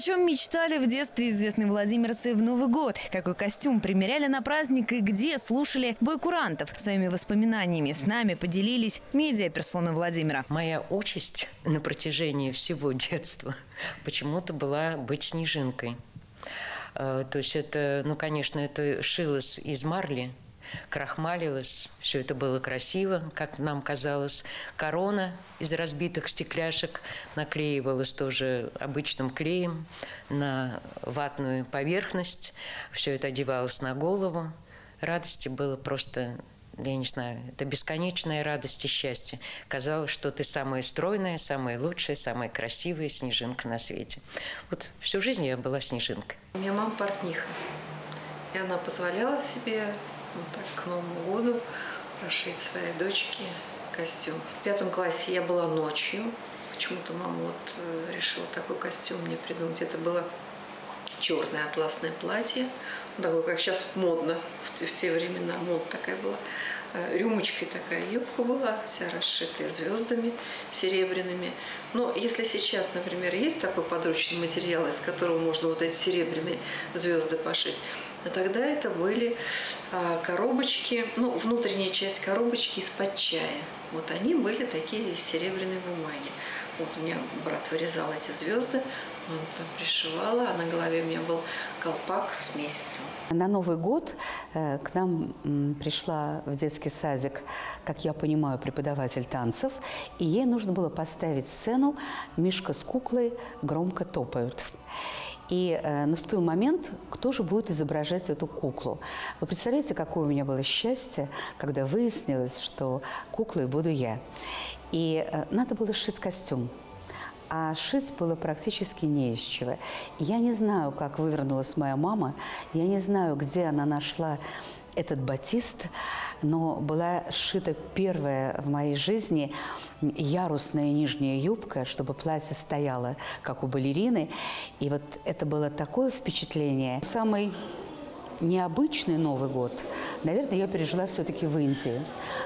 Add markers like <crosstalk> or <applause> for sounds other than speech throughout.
О чем мечтали в детстве известные владимирцы в Новый год? Какой костюм примеряли на праздник и где слушали бой курантов? Своими воспоминаниями с нами поделились медиаперсоны Владимира. Моя участь на протяжении всего <laughs> детства почему-то была быть снежинкой. Э, То есть это, ну, конечно, это шилось из марли, крахмалилось, все это было красиво, как нам казалось. Корона из разбитых стекляшек наклеивалась тоже обычным клеем на ватную поверхность. Все это одевалось на голову. Радости было просто я не знаю, это бесконечная радость и счастье. Казалось, что ты самая стройная, самая лучшая, самая красивая снежинка на свете. Вот всю жизнь я была снежинкой. У меня мама портниха. И она позволяла себе вот так к Новому году прошить своей дочке костюм. В пятом классе я была ночью. Почему-то мама вот э, решила такой костюм мне придумать. Это было черное атласное платье, ну, такое, как сейчас модно, в те, в те времена мод такая была. Э, Рюмочкой такая юбка была, вся расшитая звездами серебряными. Но если сейчас, например, есть такой подручный материал, из которого можно вот эти серебряные звезды пошить, а тогда это были а, коробочки, ну, внутренняя часть коробочки из-под чая. Вот они были такие из серебряной бумаги. Вот у меня брат вырезал эти звезды, он там пришивала, а на голове у меня был колпак с месяцем. На Новый год э, к нам пришла в детский садик, как я понимаю, преподаватель танцев, и ей нужно было поставить сцену «Мишка с куклой громко топают». И э, наступил момент, кто же будет изображать эту куклу. Вы представляете, какое у меня было счастье, когда выяснилось, что куклой буду я. И э, надо было сшить костюм. А шить было практически не из чего. Я не знаю, как вывернулась моя мама, я не знаю, где она нашла этот батист, но была сшита первая в моей жизни ярусная нижняя юбка, чтобы платье стояло, как у балерины. И вот это было такое впечатление. Самый необычный Новый год, наверное, я пережила все-таки в Индии,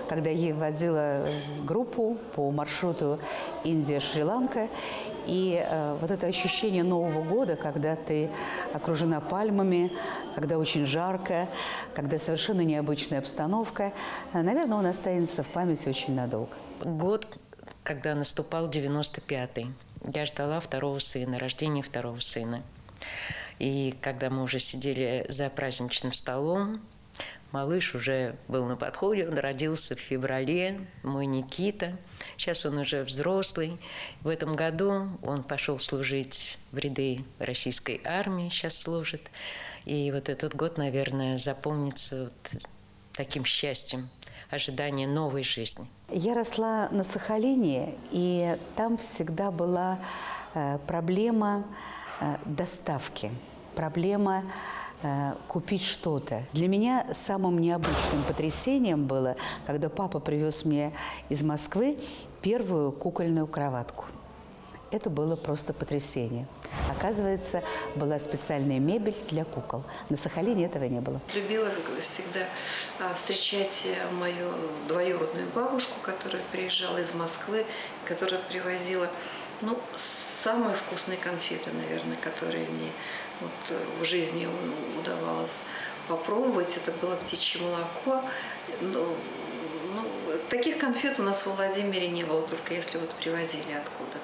когда я водила группу по маршруту Индия-Шри-Ланка. И э, вот это ощущение Нового года, когда ты окружена пальмами, когда очень жарко, когда совершенно необычная обстановка, э, наверное, он останется в памяти очень надолго. Год, когда наступал 95-й, я ждала второго сына, рождения второго сына. И когда мы уже сидели за праздничным столом, малыш уже был на подходе, он родился в феврале, мой Никита. Сейчас он уже взрослый. В этом году он пошел служить в ряды российской армии, сейчас служит. И вот этот год, наверное, запомнится вот таким счастьем, ожидание новой жизни. Я росла на Сахалине, и там всегда была э, проблема э, доставки, проблема э, купить что-то. Для меня самым необычным потрясением было, когда папа привез мне из Москвы первую кукольную кроватку. Это было просто потрясение. Оказывается, была специальная мебель для кукол. На Сахалине этого не было. Любила всегда а, встречать мою двоюродную бабушку, которая приезжала из Москвы, которая привозила ну, самые вкусные конфеты, наверное, которые мне вот в жизни удавалось попробовать. Это было птичье молоко. Ну, ну, таких конфет у нас в Владимире не было, только если вот привозили откуда-то.